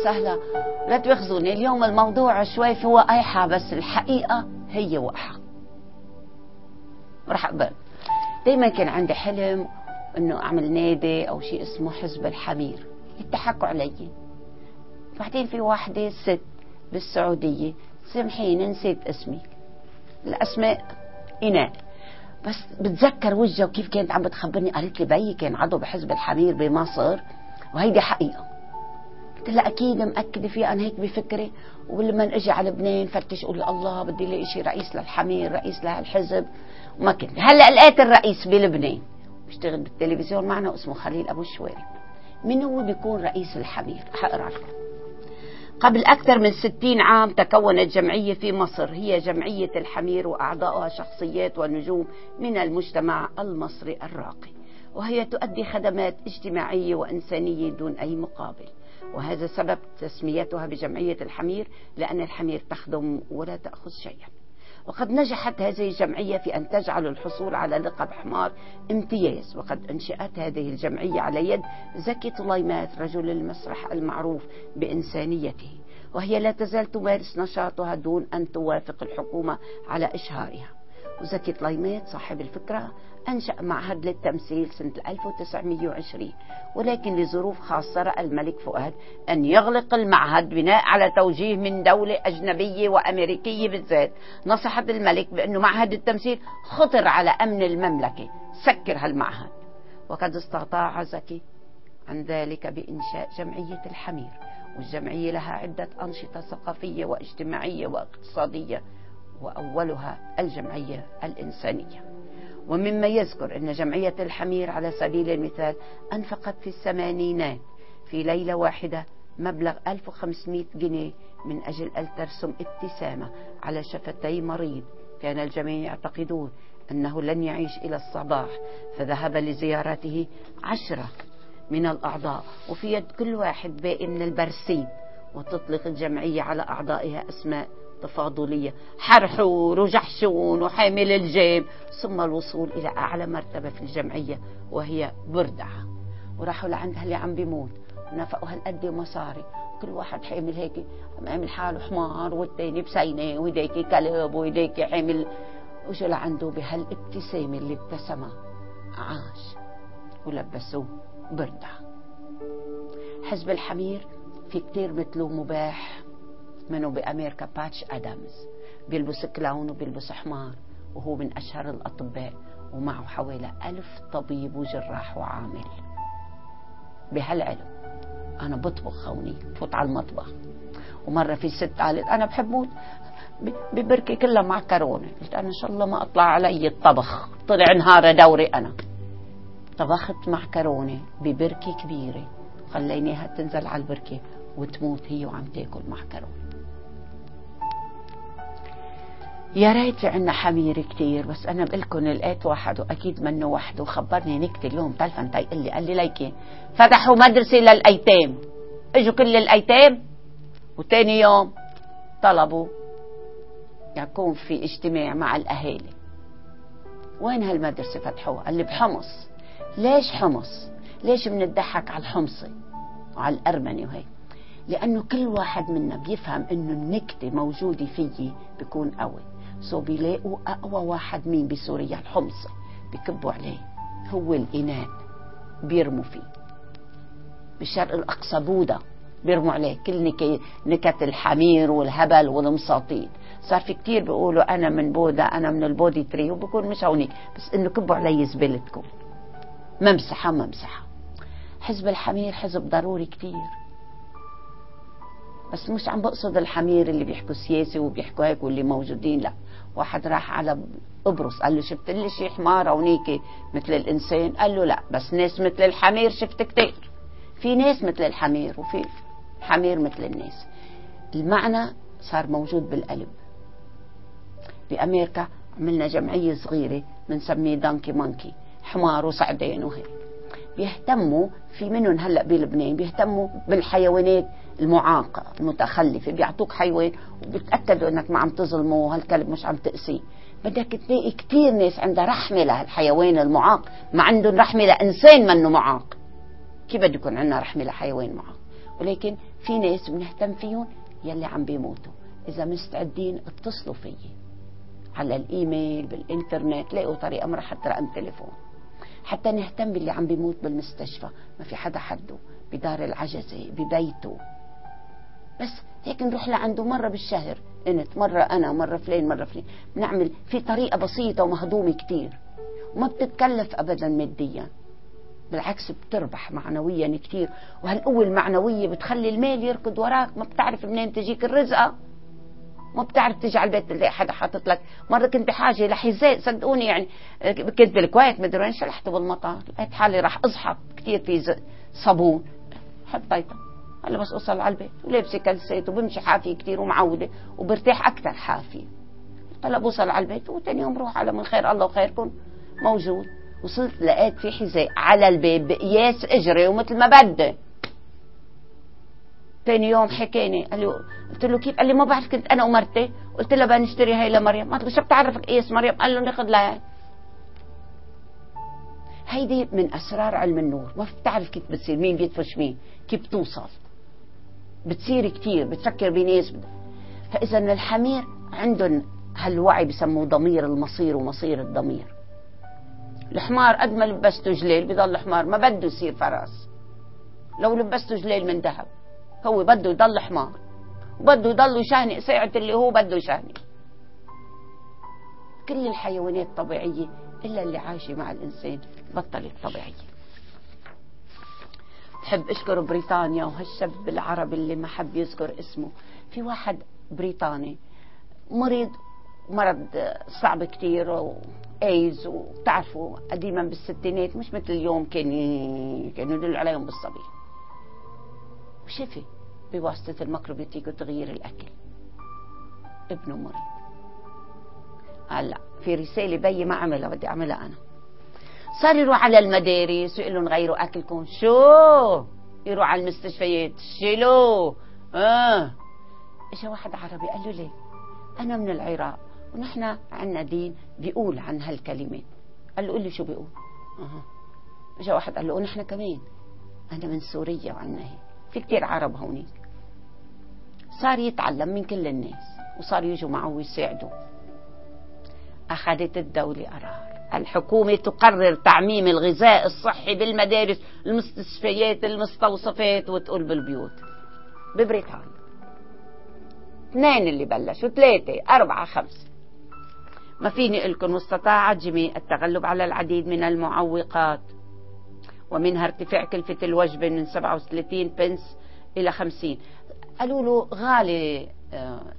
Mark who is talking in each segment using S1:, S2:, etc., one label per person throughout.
S1: وسهلا لا تواخذوني اليوم الموضوع شوي في وقايحة بس الحقيقة هي وقحة رح أقبل. دايما كان عندي حلم إنه أعمل نادي أو شيء اسمه حزب الحمير. يضحكوا علي. بعدين في واحدة ست بالسعودية سامحيني نسيت اسمي. الأسماء إناء. بس بتذكر وجهها وكيف كانت عم بتخبرني. قالت لي بيي كان عضو بحزب الحمير بمصر وهيدي حقيقة. قلت لها أكيد مأكدة فيها أنا هيك بفكري. ولما أجي على لبنان فتش أقول الله بدي لاقي شيء رئيس للحمير رئيس لهالحزب. وما كنت. هلأ لقيت الرئيس بلبنان. بيشتغل بالتلفزيون معنا اسمه خليل أبو الشواري من هو بيكون رئيس الحمير؟ حقرأ. لكم قبل أكثر من ستين عام تكونت جمعية في مصر. هي جمعية الحمير وأعضاؤها شخصيات ونجوم من المجتمع المصري الراقي. وهي تؤدي خدمات اجتماعية وإنسانية دون أي مقابل. وهذا سبب تسميتها بجمعية الحمير لأن الحمير تخدم ولا تأخذ شيئا. وقد نجحت هذه الجمعية في أن تجعل الحصول على لقب حمار امتياز وقد أنشأت هذه الجمعية على يد زكي طليمات رجل المسرح المعروف بإنسانيته. وهي لا تزال تمارس نشاطها دون أن توافق الحكومة على إشهارها. وزكي طليمات صاحب الفكرة أنشأ معهد للتمثيل سنة 1920 ولكن لظروف خاصة رأى الملك فؤاد أن يغلق المعهد بناء على توجيه من دولة أجنبية وأمريكية بالذات. نصحت الملك بأنه معهد التمثيل خطر على أمن المملكة. سكر هالمعهد. وقد استطاع زكي عن ذلك بإنشاء جمعية الحمير والجمعية لها عدة أنشطة ثقافية واجتماعية واقتصادية وأولها الجمعية الإنسانية. ومما يذكر أن جمعية الحمير على سبيل المثال أنفقت في الثمانينات في ليلة واحدة مبلغ 1500 جنيه من أجل أن ترسم ابتسامة على شفتي مريض. كان الجميع يعتقدون أنه لن يعيش إلى الصباح فذهب لزيارته عشرة من الأعضاء وفي يد كل واحد باقي من البرسيم وتطلق الجمعية على أعضائها أسماء تفاضلية حرحور وجحشون وحامل الجيم ثم الوصول إلى أعلى مرتبة في الجمعية وهي بردعة. وراحوا لعندها اللي عم بيموت. ونفقوا هالقد مصاري. كل واحد حامل هيك عم يعمل حاله حمار والتاني بسينة وهديك كلب وهديك حامل وجو لعنده بهالابتسامة اللي ابتسمها. عاش. ولبسوه بردعة. حزب الحمير في كتير مثله مباح. منه بأمريكا باتش أدامز بيلبس كلاون وبيلبس حمار وهو من أشهر الأطباء ومعه حوالي ألف طبيب وجراح وعامل. بهالعلم أنا بطبخ خوني بفوت على المطبخ. ومرة في ست قالت أنا بحب موت ببركة كلها معكرونة قلت أنا إن شاء الله ما أطلع علي الطبخ. طلع نهار دوري أنا. طبخت معكرونة ببركة كبيرة خليناها تنزل على البركة وتموت هي وعم تاكل معكرونة يا ريت في عنا حمير كتير بس أنا بقلكم لقيت واحد وأكيد منه وحده وخبرني نكتة اليوم تلفن تيقل لي قال لي ليكي فتحوا مدرسة للأيتام. إجوا كل الأيتام. وتاني يوم طلبوا يكون في اجتماع مع الأهالي. وين هالمدرسة فتحوها؟ قال لي بحمص. ليش حمص؟ ليش بنضحك على الحمصي؟ وعلى الأرمني وهيك. لأنه كل واحد منا بيفهم إنه النكتة موجودة فيي بيكون قوي. سو بيلاقوا أقوى واحد مين بسوريا؟ الحمصي بكبوا عليه. هو الإناء. بيرموا فيه. بالشرق الأقصى بودا بيرموا عليه. كل نكت الحمير والهبل والمساطيل صار في كتير بيقولوا أنا من بودا أنا من البودي تري وبكون مش هونيك بس إنه كبوا علي زبالتكم ممسحة ممسحة. حزب الحمير حزب ضروري كتير. بس مش عم بقصد الحمير اللي بيحكوا سياسي وبيحكوا هيك واللي موجودين لا. واحد راح على قبرص قال له شفت لي شي حمارة ونيكي مثل الإنسان؟ قال له لا بس ناس مثل الحمير شفت كتير. في ناس مثل الحمير وفي حمير مثل الناس. المعنى صار موجود بالقلب. بأمريكا عملنا جمعية صغيرة بنسميه دانكي مانكي حمار وسعدين وهيك. بيهتموا في منهم هلأ بلبنان بيهتموا بالحيوانات. المعاقة المتخلفة بيعطوك حيوان وبتأكدوا إنك ما عم تظلمه وهالكلب مش عم تأذيه بدك تلاقي كثير ناس عندها رحمة لهالحيوان المعاق ما عندهم رحمة لإنسان منه معاق. كيف بده يكون عندنا رحمة لحيوان معاق؟ ولكن في ناس بنهتم فيهم يلي عم بيموتوا. إذا مستعدين اتصلوا فيي على الإيميل بالإنترنت لاقوا طريقة مرة حتى رقم تليفون. حتى نهتم باللي عم بيموت بالمستشفى. ما في حدا حده. بدار العجزة ببيته. بس هيك نروح لعنده مرة بالشهر. إنت مرة أنا مرة فلان مرة فلان. بنعمل في طريقة بسيطة ومهضومة كتير. وما بتتكلف ابدا ماديا. بالعكس بتربح معنويا كتير. وهالقوة المعنوية بتخلي المال يركض وراك. ما بتعرف منين تجيك الرزقة. ما بتعرف تيجي على البيت تلاقي حدا حاطط لك. مرة كنت بحاجة لحذاء صدقوني يعني. كنت بالكويت مدري وين شلحته بالمطار. لقيت حالي راح أزحط كثير في صابون. حطيته. هلا بس أوصل على البيت ولابسة كلسات وبمشي حافيه كثير ومعودة وبرتاح أكثر حافيه هلا بوصل على البيت وثاني يوم بروح على من خير الله وخيركم موجود. وصلت لقيت في حذاء على الباب بقياس إجري ومثل ما بدي. ثاني يوم حكاني قال له قلت له كيف؟ قال لي ما بعرف كنت أنا ومرتي. قلت لها بنشتري هاي لمريم. ما شو بتعرفك قياس مريم؟ قال له ناخذ لها هيدي من أسرار علم النور. ما بتعرف كيف بتصير مين بيدفش مين كيف توصل بتصير كثير بتفكر بناس فإذا الحمير عندهم هالوعي بسموه ضمير المصير ومصير الضمير. الحمار قد ما لبسته جليل بضل حمار ما بده يصير فرس لو لبسته جليل من ذهب هو بده يضل حمار. وبده يضل يشهنق ساعة اللي هو بده يشهنق كل الحيوانات طبيعية إلا اللي عايشة مع الإنسان بطلت طبيعية بحب أشكر بريطانيا وهالشاب العربي اللي ما حب يذكر اسمه. في واحد بريطاني مريض مرض صعب كتير وإيدز وبتعرفوا قديما بالستينات مش مثل اليوم كان كانوا يدلوا عليهم بالصبي. وشفي بواسطة ال macrobiotic وتغيير الأكل. ابنه مريض. هلا في رسالة بي ما عملها بدي أعملها أنا. صار يروح على المدارس ويقول لهم غيروا أكلكم. شو؟ يروح على المستشفيات. شيلو. آه. اجى واحد عربي قال له ليه؟ أنا من العراق ونحن عندنا دين بيقول عن هالكلمات قال له قل لي شو بيقول. أها. اجى واحد قال له ونحن كمان. أنا من سوريا وعنا هيك. في كتير عرب هونيك. صار يتعلم من كل الناس وصار يجوا معه ويساعدوا. أخذت الدولة قرار. الحكومة تقرر تعميم الغذاء الصحي بالمدارس المستشفيات المستوصفات وتقول بالبيوت. ببريطانيا. اثنين اللي بلشوا ثلاثة أربعة خمسة. ما فيني لكم واستطاع جميع التغلب على العديد من المعوقات. ومنها ارتفاع كلفة الوجبة من 37 بنس إلى 50 قالوا له غالي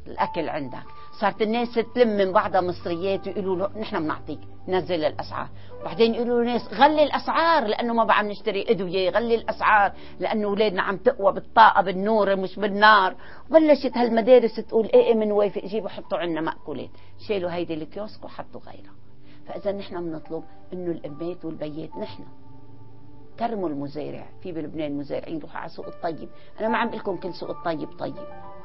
S1: الأكل عندك. صارت الناس تلم من بعضها مصريات ويقولوا له نحن بنعطيك نزل الأسعار. وبعدين يقولوا للناس غلي الأسعار لأنه ما بعم نشتري ادويه غلي الأسعار لأنه أولادنا عم تقوى بالطاقة بالنور مش بالنار. بلشت هالمدارس تقول إيه إيه بنوافق جيبوا حطوا عنا مأكولات. شالوا هيدي الكيوسك وحطوا غيرها. فإذا نحن بنطلب إنه الامات والبيات نحن كرموا المزارع في بلبنان مزارعين روحوا على سوق الطيب. أنا ما عم لكم كل سوق الطيب طيب.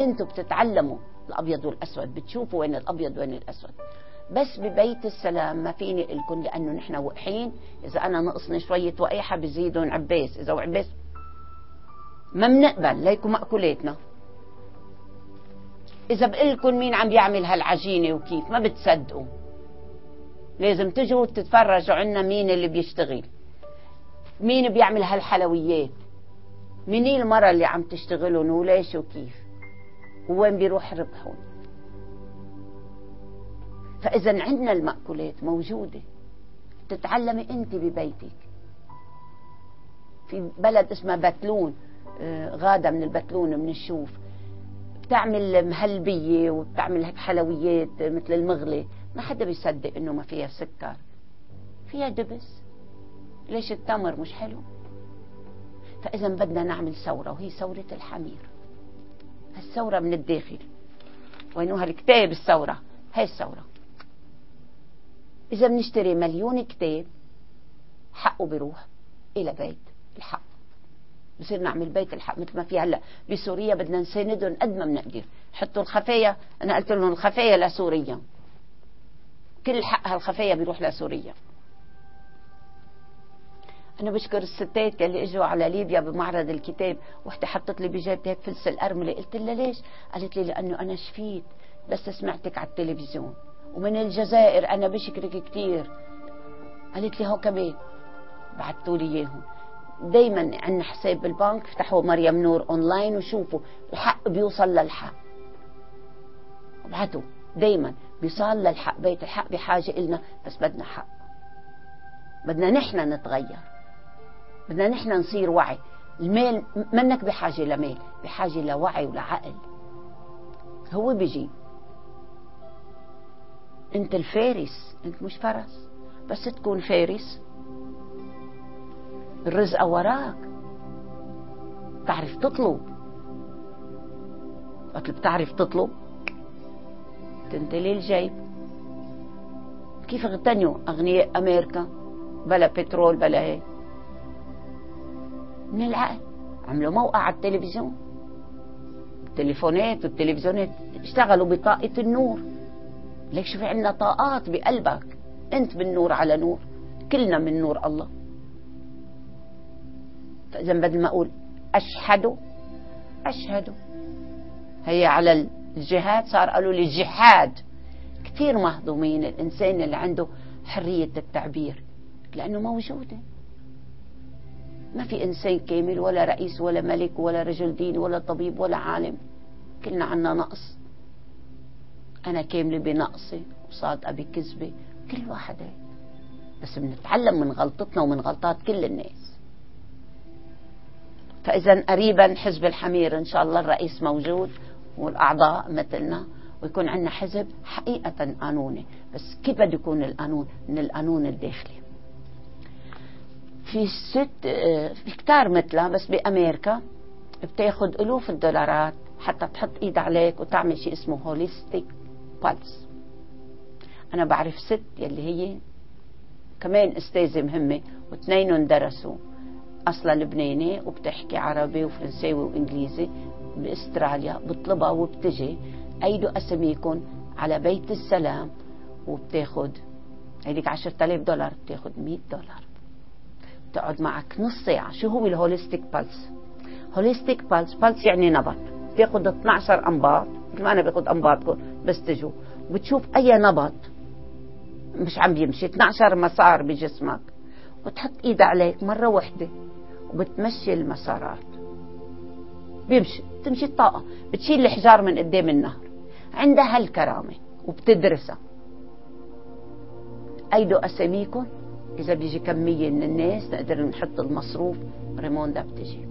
S1: أنتم بتتعلموا الأبيض والأسود بتشوفوا وين الأبيض وين الأسود. بس ببيت السلام ما فيني لكم لأنه نحن وقحين إذا أنا نقصني شوية وقيحه بزيدهم عباس. إذا عباس ما بنقبل ليكم مأكولاتنا. إذا بقول لكم مين عم بيعمل هالعجينة وكيف ما بتصدقوا. لازم تجوا تتفرجوا عنا مين اللي بيشتغل. مين بيعمل هالحلويات؟ مين المرة اللي عم تشتغلهم وليش وكيف؟ وين بيروح ربحهم؟ فإذا عندنا المأكولات موجودة. تتعلمي أنت ببيتك. في بلد اسمها بتلون آه، غادة من البتلون من الشوف. بتعمل مهلبية وبتعمل حلويات مثل المغلي. ما حدا بيصدق إنه ما فيها سكر. فيها دبس. ليش التمر مش حلو؟ فإذا بدنا نعمل ثورة وهي ثورة الحمير. الثورة من الداخل. وينو هالكتاب الثورة؟ هاي الثورة. إذا بنشتري مليون كتاب حقه بيروح إلى بيت الحق. بصير نعمل بيت الحق مثل ما في هلأ. بسوريا بدنا نساندهم قد ما بنقدر. حطوا الخفايا. أنا قلت لهم الخفايا لسوريا. كل حق هالخفايا بيروح لسوريا. أنا بشكر الستات اللي اجوا على ليبيا بمعرض الكتاب وحدة حطت لي بجيبتي هيك فلس الأرملة. قلت لها ليش؟ قالت لي لأنه أنا شفيت بس سمعتك على التلفزيون. ومن الجزائر أنا بشكرك كثير قالت لي هو كمان. بعثتوا لي إياهم. دايما عندنا حساب بالبنك افتحوا مريم نور أونلاين وشوفوا. الحق بيوصل للحق. ابعتوا دايما بيصال للحق. بيت الحق بحاجة إلنا بس بدنا حق. بدنا نحن نتغير. بدنا نحن نصير وعي. المال منك بحاجة لمال بحاجة لوعي ولعقل. هو بيجي. انت الفارس انت مش فرس. بس تكون فارس. الرزق وراك. تعرف تطلب. وقت بتعرف تطلب. تنتلي الجيب كيف اغتنوا أغنياء أمريكا. بلا بترول بلا هيك. من العقل. عملوا موقع على التلفزيون. التليفونات والتلفزيونات اشتغلوا بطاقة النور. ليك شوفي عندنا طاقات بقلبك. انت من نور على نور. كلنا من نور الله. فاذا بدل ما أقول اشهد اشهد هي على الجهاد صار قالوا لي جهاد. كثير مهضومين. الإنسان اللي عنده حرية التعبير. لأنه موجودة. ما في إنسان كامل ولا رئيس ولا ملك ولا رجل دين ولا طبيب ولا عالم. كلنا عنا نقص. أنا كاملة بنقصي وصادقه بكذبه كل واحد. بس بنتعلم من غلطتنا ومن غلطات كل الناس. فإذا قريبا حزب الحمير إن شاء الله الرئيس موجود والأعضاء مثلنا ويكون عندنا حزب حقيقة قانوني. بس كيف بده يكون القانون؟ من القانون الداخلي. في ست في كتار مثلها بس بأمريكا بتاخد ألوف الدولارات حتى تحط إيد عليك وتعمل شيء اسمه هوليستيك بالس أنا بعرف ست يلي هي كمان أستاذة مهمة واثنينهم درسوا أصلا لبناني وبتحكي عربي وفرنساوي وإنجليزي بأستراليا بطلبها وبتجي. أيدوا أساميكم على بيت السلام وبتاخد هيديك 10000 دولار بتاخد 100 دولار. بتقعد معك نص ساعة. شو هو ال holistic pulse holistic pulse pulse يعني نبض. بتاخد 12 أنباط مثل ما أنا باخد أنباطكم بس تجوا وبتشوف أي نبض مش عم بيمشي. 12 مسار بجسمك. وتحط ايدها عليك مرة واحدة وبتمشي المسارات. بيمشي. تمشي الطاقة. بتشيل الحجار من قدام النهر. عندها هالكرامة وبتدرسها. أيدوا أساميكم؟ إذا بيجي كمية من الناس نقدر نحط المصروف ريموندا بتجي.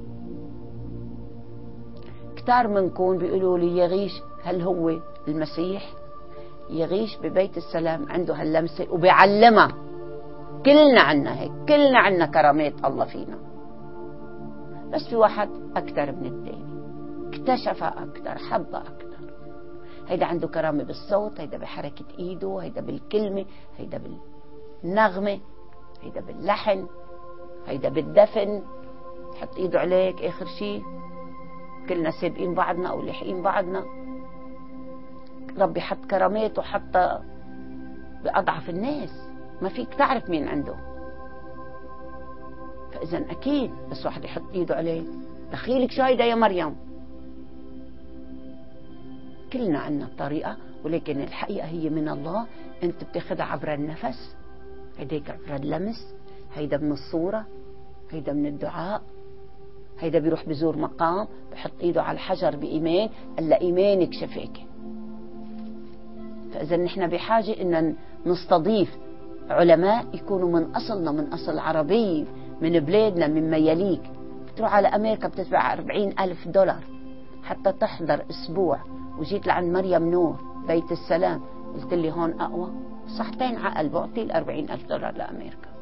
S1: كتار منكم بيقولوا لي يغيش هل هو المسيح؟ يغيش ببيت السلام عنده هاللمسة وبيعلمها. كلنا عنا هيك كلنا عنا كرامات الله فينا. بس في واحد أكثر من الثاني اكتشفها أكثر حبها أكثر هيدا عنده كرامة بالصوت هيدا بحركة إيده هيدا بالكلمة هيدا بالنغمة. هيدا باللحن هيدا بالدفن حط إيده عليك آخر شيء كلنا سابقين بعضنا أو لاحقين بعضنا. ربي حط كرامات وحط بأضعف الناس. ما فيك تعرف مين عنده. فإذا أكيد بس واحد يحط إيده عليه. دخيلك شايدة يا مريم؟ كلنا عنا الطريقة ولكن الحقيقة هي من الله. أنت بتاخدها عبر النفس. هيداك عبر اللمس هيدا من الصورة هيدا من الدعاء. هيدا بيروح بزور مقام بحط إيده على الحجر بإيمان قال إيمانك شفاك فإذا نحن بحاجة إن نستضيف علماء يكونوا من أصلنا من أصل عربي من بلادنا من مياليك بتروح على أمريكا بتدفع أربعين ألف دولار حتى تحضر أسبوع. وجيت لعند مريم نور بيت السلام. قلت لي هون أقوى. صحتين عقل بعطي الأربعين ألف دولار لأمريكا.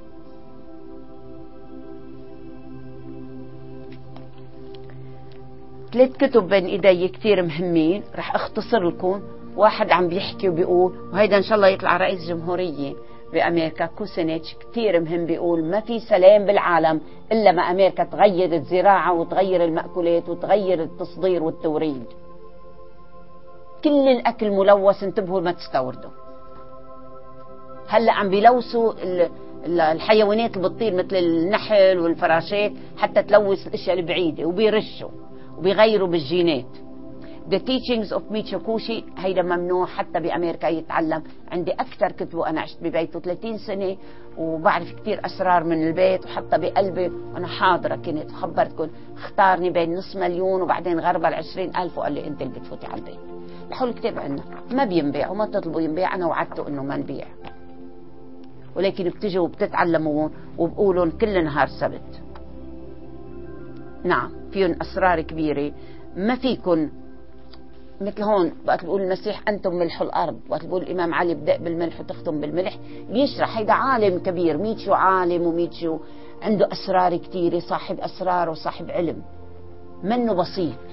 S1: ثلاث كتب بين إيدي كثير مهمين رح أختصر لكم. واحد عم بيحكي وبيقول وهيدا إن شاء الله يطلع رئيس جمهورية بأمريكا. كوسينيتش كثير مهم بيقول ما في سلام بالعالم إلا ما أمريكا تغير الزراعه وتغير المأكولات وتغير التصدير والتوريد. كل الاكل ملوث انتبهوا ما تستوردوا. هلأ عم بيلوثوا الحيوانات اللي بتطير مثل النحل والفراشات حتى تلوث الأشياء البعيده وبيرشوا وبيغيروا بالجينات. The Teachings of ميتشيو كوشي هيدا ممنوع حتى بأمريكا يتعلم. عندي أكثر كتبه أنا عشت ببيته 30 سنة وبعرف كثير أسرار من البيت وحتى بقلبي أنا حاضرة كنت خبرتكم اختارني بين نص مليون وبعدين غربل 20 ألف وقال لي أنت اللي بتفوتي على البيت. لحول الكتاب عندنا. ما بينبيع وما تطلبوا ينبيع أنا وعدته إنه ما نبيع. ولكن بتجوا وبتتعلمون وبقولون كل نهار سبت. نعم فيهم أسرار كبيرة. ما فيكن مثل هون وقت بقول المسيح أنتم ملح الأرض وقت بقول الإمام علي بدأ بالملح وتختم بالملح بيشرح. هيدا عالم كبير ميتشو عالم وميتشو عنده أسرار كثيره صاحب أسرار وصاحب علم. منه بسيط.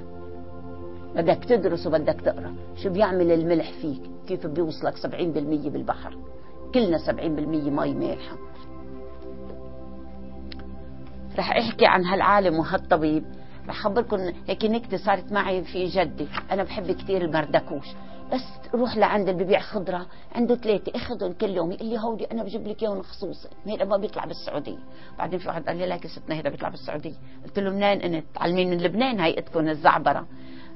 S1: بدك تدرس وبدك تقرأ. شو بيعمل الملح فيك؟ كيف بيوصلك 70% بالبحر؟ كلنا 70% مي مالحة. رح أحكي عن هالعالم وهالطبيب. رح اخبركم هيك نكتة صارت معي في جدي. أنا بحب كثير المردكوش بس روح لعند اللي ببيع خضرة. عنده ثلاثة. أخذهم كل يوم. يقول لي هودي أنا بجيب لك إياهم خصوصي هذا ما بيطلع بالسعودية. بعدين في واحد قال لي لك ستنا هذا بيطلع بالسعودية. قلت له منين أنت؟ تعلمين من لبنان. هيئتكم الزعبرة.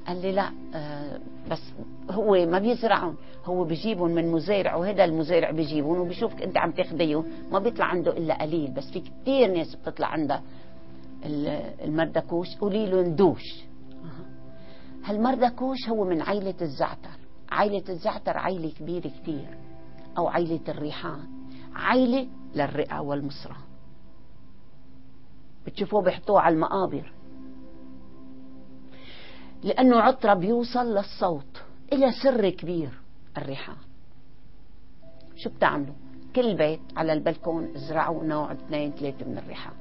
S1: قال لي لا آه بس هو ما بيزرعهم هو بجيبهم من مزارع وهذا المزارع بجيبهم وبشوفك انت عم تاخذيهم ما بيطلع عنده إلا قليل بس في كثير ناس بتطلع عندها المردكوش قولي له ندوش هالمردكوش هو من عيلة الزعتر عيلة الزعتر عيلة كبيرة كتير أو عيلة الريحان عيلة للرئة والمصرة بتشوفوه بيحطوه على المقابر. لأنه عطرة بيوصل للصوت. إلى سر كبير الريحان شو بتعملوا؟ كل بيت على البلكون ازرعوا نوع اثنين ثلاثة من الريحان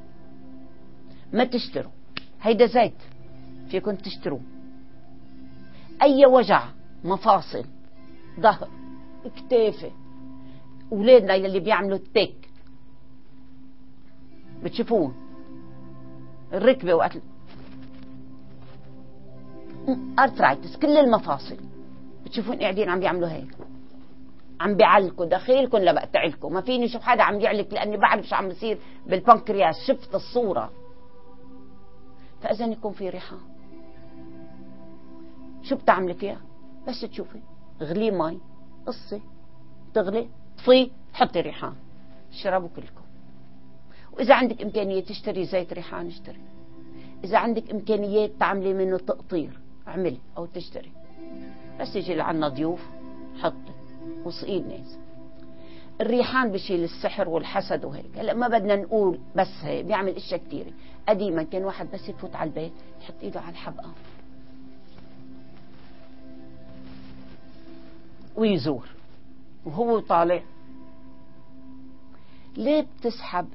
S1: ما تشتروا. هيدا زيت. فيكم تشتروه. أي وجع مفاصل ظهر كتافي أولادنا يلي بيعملوا التيك. بتشوفون. الركبة وقت ارترايتس كل المفاصل. بتشوفون قاعدين عم بيعملوا هيك. عم بيعلقوا دخيلكم لبقتعلكم ما فيني أشوف حدا عم يعلق لأني بعرف شو عم بيصير بالبنكرياس. شفت الصورة. فإذا يكون في ريحة. شو بتعملي فيها؟ بس تشوفي. غلي مي. قصي. تغلي. طفي. حطي ريحان اشربوا كلكم. وإذا عندك إمكانية تشتري زيت ريحان اشتري. إذا عندك إمكانيات تعملي منه تقطير. اعملي أو تشتري. بس يجي لعنا ضيوف حطي وسقي الناس الريحان بشيل السحر والحسد وهيك. هلا ما بدنا نقول بس هيك بيعمل إشياء كثيره قديما كان واحد بس يفوت على البيت يحط إيده على الحبقة. ويزور. وهو طالع. ليه بتسحب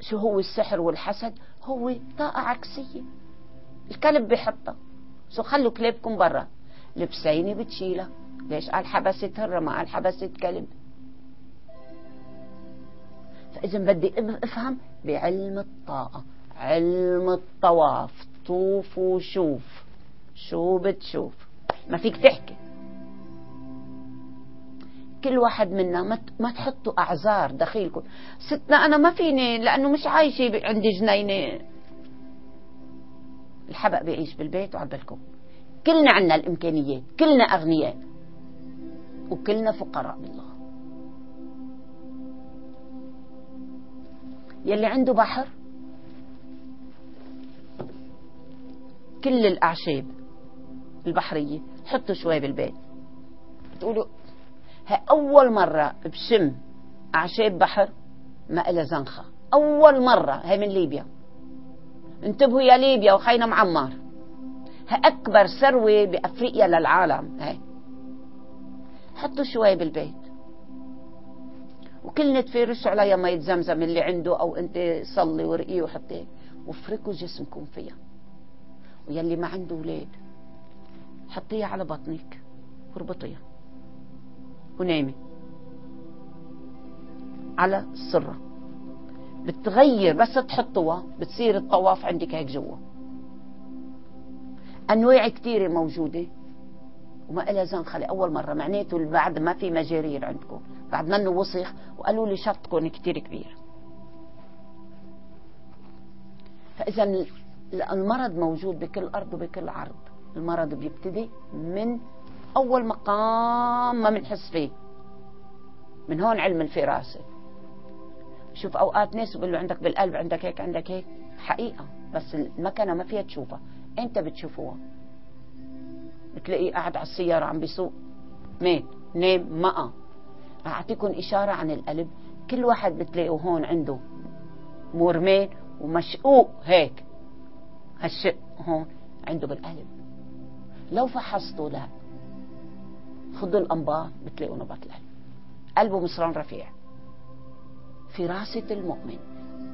S1: شو هو السحر والحسد؟ هو طاقة عكسية. الكلب بحطها سو خلوا كلابكم برا. لبسيني بتشيلها ليش قال حبست هرة ما قال حبست كلب. فإذا بدي أفهم بعلم الطاقة. علم الطواف. طوف وشوف. شو بتشوف؟ ما فيك تحكي. كل واحد منا ما تحطوا أعذار دخيلكم. ستنا أنا ما فيني لأنه مش عايشة عندي جنينة. الحبق بيعيش بالبيت وعلى البلكون. كلنا عنا الإمكانيات كلنا أغنياء وكلنا فقراء بالله. يلي عنده بحر كل الأعشاب البحرية حطوا شوي بالبيت. بتقولوا هي أول مرة بشم أعشاب بحر ما إلها زنخة. أول مرة هي من ليبيا. انتبهوا يا ليبيا وخينا معمر. أكبر ثروة بأفريقيا للعالم هي حطوا شوي بالبيت. وكل نتفة رشوا عليها مية زمزم اللي عنده أو أنت صلي ورقيه وحطيه وفركوا جسمكم فيها. ويلي ما عنده أولاد حطيها على بطنك واربطيها ونامي. على السرة بتغير بس تحطوها بتصير الطواف عندك هيك جوا. أنواع كثيره موجودة وما لها زنخلة أول مرة معناته بعد ما في مجارير عندكم. بعد منه وسخ وقالوا لي شرطكم كثير كبير. فإذا المرض موجود بكل أرض وبكل عرض. المرض بيبتدي من أول مقام ما بنحس فيه. من هون علم الفراسة. شوف أوقات ناس بيقول له عندك بالقلب عندك هيك عندك هيك. حقيقة. بس المكنة ما فيها تشوفها. أنت بتشوفوها. بتلاقيه قاعد على السيارة عم بيسوق. مات نام مقى أعطيكم إشارة عن القلب. كل واحد بتلاقيه هون عنده مورمين ومشقوق هيك. هالشق هون عنده بالقلب. لو فحصتوا لا خذوا الأنبار بتلاقوا نبض القلب. قلبه مصران رفيع. فراسة المؤمن.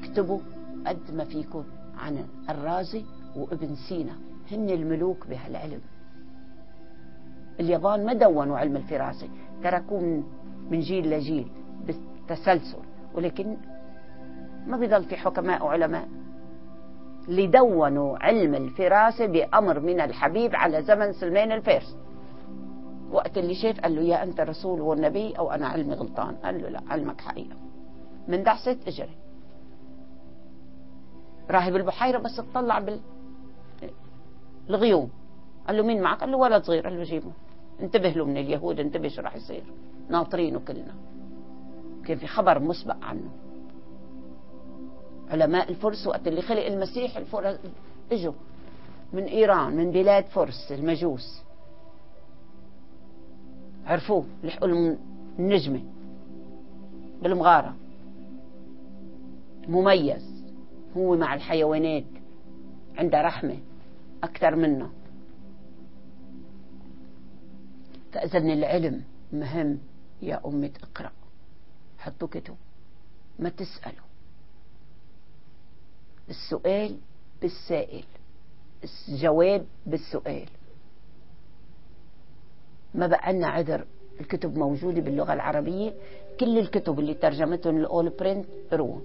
S1: اكتبوا قد ما فيكم عن الرازي وابن سينا هن الملوك بهالعلم. اليابان ما دونوا علم الفراسة تركوه من جيل لجيل بالتسلسل ولكن ما بيضل في حكماء وعلماء. اللي دونوا علم الفراسة بأمر من الحبيب على زمن سلمان الفارس. وقت اللي شاف قال له يا أنت رسول والنبي أو أنا علمي غلطان؟ قال له لا علمك حقيقة. من دعسة إجري. راهب البحيرة بس اطلع بال الغيوم. قال له مين معك؟ قال له ولد صغير قال له جيبه. انتبه له من اليهود انتبه شو راح يصير. ناطرينه كلنا. كان في خبر مسبق عنه. علماء الفرس وقت اللي خلق المسيح الفرس إجوا. من إيران من بلاد فرس المجوس. عرفوه لحقوا النجمة. بالمغارة. مميز. هو مع الحيوانات عنده رحمة أكثر منه. فاذا العلم. مهم. يا امه اقرا حطوا كتب. ما تسألوا. السؤال بالسائل. الجواب بالسؤال. ما بقى لنا عذر. الكتب موجودة باللغة العربية. كل الكتب اللي ترجمتهم الأول برنت قروهم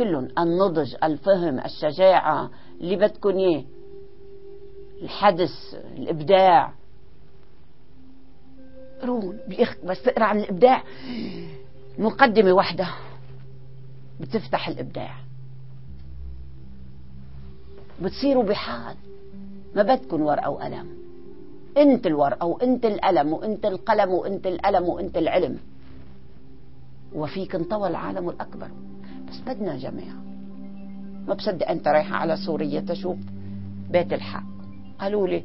S1: كلهم النضج الفهم الشجاعة اللي بدكم إياه الحدث الإبداع. قرون بس تقرأ عن الإبداع. مقدمة واحدة بتفتح الإبداع. بتصيروا بحال ما بدكم ورقة وقلم. انت الورقة وانت القلم وانت القلم وانت القلم وانت العلم. وفيك انطوى العالم الأكبر. بس بدنا جماعة ما بصدق أنت رايحة على سوريا تشوف بيت الحق. قالوا لي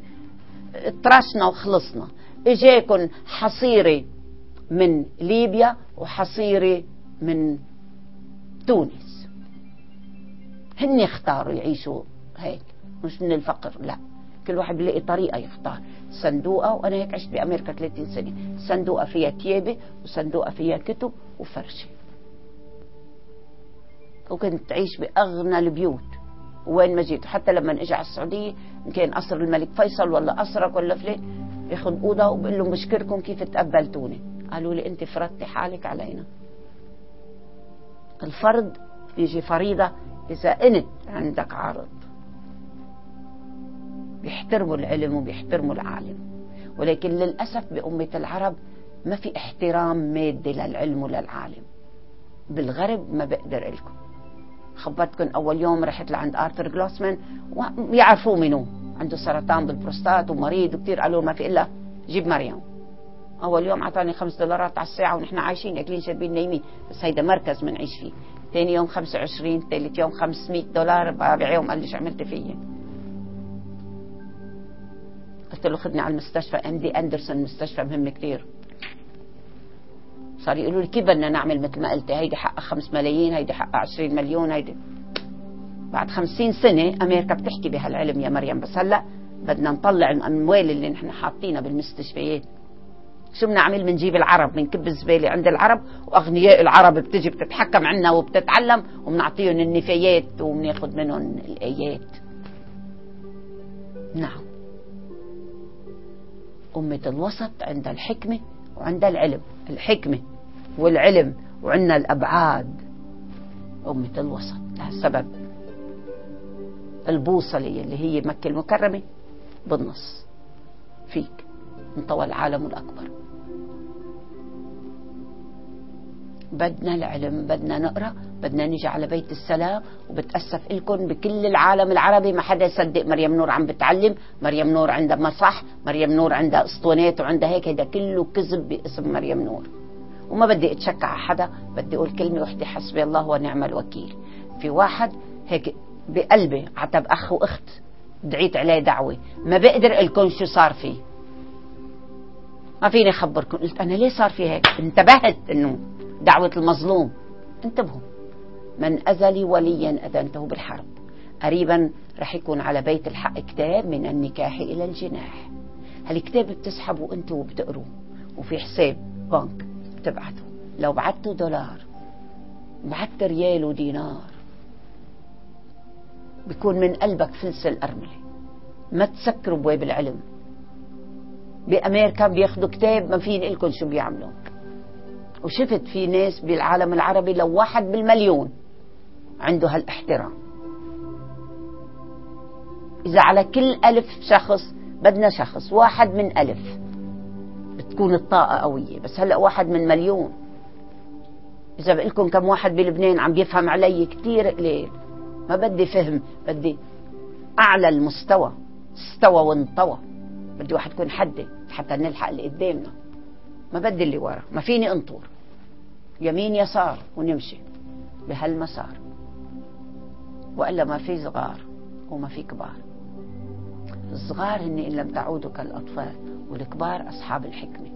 S1: ترشنا وخلصنا. اجاكم حصيرة من ليبيا وحصيرة من تونس. هن اختاروا يعيشوا هيك مش من الفقر لا. كل واحد بيلاقي طريقة يختار. صندوقة وأنا هيك عشت بأمريكا 30 سنة. صندوقة فيها تيابة وصندوقة فيها كتب وفرشة. وكنت تعيش بأغنى البيوت. وين ما جيت حتى لما اجى على السعودية إن كان قصر الملك فيصل ولا قصرك ولا فلان ياخذ أوضة وبقول لهم بشكركم كيف تقبلتوني؟ قالوا لي أنت فرضتي حالك علينا. الفرض يجي فريضة إذا أنت عندك عرض. بيحترموا العلم وبيحترموا العالم. ولكن للأسف بأمة العرب ما في احترام مادي للعلم وللعالم. بالغرب ما بقدر لكم خبرتكم أول يوم رحت لعند آرثر جلوسمان ويعرفوه منه عنده سرطان بالبروستات ومريض وكثير قالوا ما في إلا جيب مريم. أول يوم أعطاني خمس دولارات على الساعة ونحن عايشين أكلين شاربين نايمين. بس هيدا مركز بنعيش فيه. ثاني يوم 25 ثالث يوم 500 دولار رابع يوم قال لي شو عملت فيي. قلت له خدني على المستشفى ام دي اندرسون مستشفى مهم كثير صار يقولوا لي كيف بدنا نعمل مثل ما قلتي؟ هيدي حقها 5 ملايين هيدي حقها 20 مليون هيدي بعد 50 سنة أمريكا بتحكي بهالعلم يا مريم بس هلأ بدنا نطلع الأموال اللي نحن حاطينها بالمستشفيات. شو بنعمل بنجيب العرب بنكب الزبالة عند العرب وأغنياء العرب بتجي بتتحكم عنا وبتتعلم وبنعطيهم النفايات وبناخذ منهم الآيات. نعم. أمة الوسط عندها الحكمة وعندها العلم. الحكمة والعلم وعندنا الأبعاد. أمة الوسط لها سبب. البوصلة اللي هي مكة المكرمة بالنص. فيك. انطوى العالم الأكبر. بدنا العلم بدنا نقرأ بدنا نيجي على بيت السلام وبتأسف لكم بكل العالم العربي ما حدا يصدق. مريم نور عم بتعلم مريم نور عندها مصح مريم نور عندها أسطوانات وعندها هيك. هذا كله كذب باسم مريم نور. وما بدي اتشكى على حدا بدي أقول كلمة وحدة حسبي الله ونعم الوكيل. في واحد هيك بقلبي عتب أخ وأخت دعيت عليه دعوة ما بقدر لكم شو صار فيه. ما فيني أخبركم قلت أنا ليه صار في هيك؟ انتبهت إنه دعوة المظلوم. انتبهوا. من اذى لي وليا أذنته بالحرب. قريبا رح يكون على بيت الحق كتاب من النكاح إلى الجناح. هالكتاب بتسحبوا أنتوا وبتقروه. وفي حساب بنك. بتبعتوا لو بعتوا دولار بعت ريال ودينار بيكون من قلبك فلس الأرملة ما تسكروا بواب العلم. بأمريكا بياخذوا كتاب ما فين لكم شو بيعملوا وشفت في ناس بالعالم العربي لو واحد بالمليون عنده هالاحترام. إذا على كل ألف شخص بدنا شخص واحد من ألف. بتكون الطاقة قوية بس هلأ واحد من مليون. إذا بقول لكم كم واحد بلبنان عم بيفهم علي كثير قليل. ما بدي فهم بدي أعلى المستوى استوى وانطوى. بدي واحد يكون حدي حتى نلحق اللي قدامنا. ما بدي اللي ورا ما فيني انطر يمين يسار ونمشي بهالمسار. وإلا ما في صغار وما في كبار. الصغار هن ان لم تعودوا كالأطفال والكبار أصحاب الحكمة.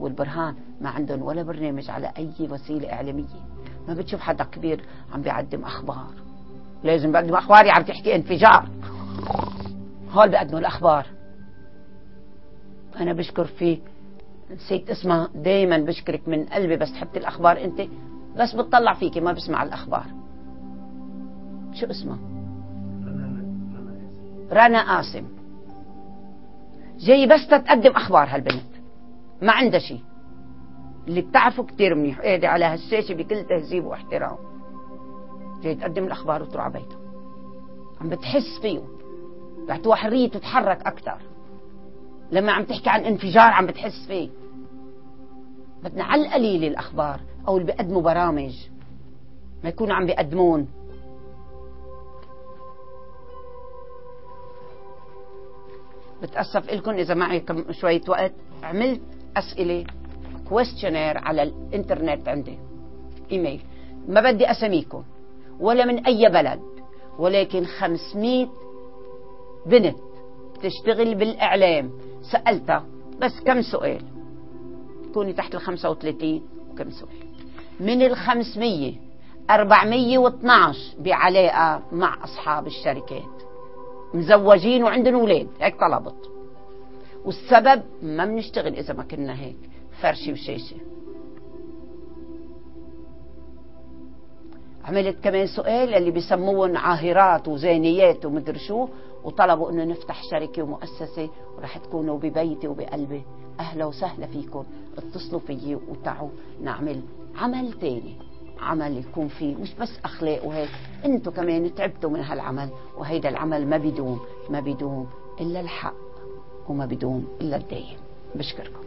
S1: والبرهان ما عندهم ولا برنامج على أي وسيلة إعلامية. ما بتشوف حدا كبير عم بيقدم أخبار. لازم بقدم أخبار عم تحكي انفجار. هول بقدموا الأخبار. أنا بشكر في نسيت اسمها دايما بشكرك من قلبي بس تحبي الأخبار أنت. بس بتطلع فيكي ما بسمع الأخبار. شو اسمها رنا قاسم جاي بس تتقدم أخبار هالبنت. ما عندها شيء اللي بتعرفه كتير منيح. قاعدة على هالشاشة بكل تهذيب واحترام. جاي تقدم الأخبار وتروح على بيتها عم بتحس فيه. بتعطوها حرية تتحرك أكثر لما عم تحكي عن انفجار عم بتحس فيه. بدنا على القليل الأخبار أو اللي بيقدموا برامج ما يكونوا عم بيقدمون. بتأسف لكم إذا معي كم شوية وقت. عملت أسئلة كويستشنير على الإنترنت عندي. إيميل. ما بدي أسميكم. ولا من أي بلد. ولكن 500 بنت بتشتغل بالإعلام. سألتها بس كم سؤال؟ كوني تحت ال 35 وكم سؤال. من ال 500 412 بعلاقة مع أصحاب الشركات. مزوجين وعندهم أولاد هيك طلبت. والسبب ما بنشتغل إذا ما كنا هيك. فرشة وشاشة. عملت كمان سؤال اللي بيسموهم عاهرات وزانيات ومدري شو وطلبوا إنه نفتح شركة ومؤسسة ورح تكونوا ببيتي وبقلبي. أهلا وسهلا فيكم. اتصلوا فيي وتعوا نعمل عمل تاني. عمل يكون فيه مش بس أخلاق وهيك أنتم كمان تعبتوا من هالعمل وهيدا العمل ما بيدوم ما بيدوم إلا الحق وما بيدوم إلا الدايم بشكركم.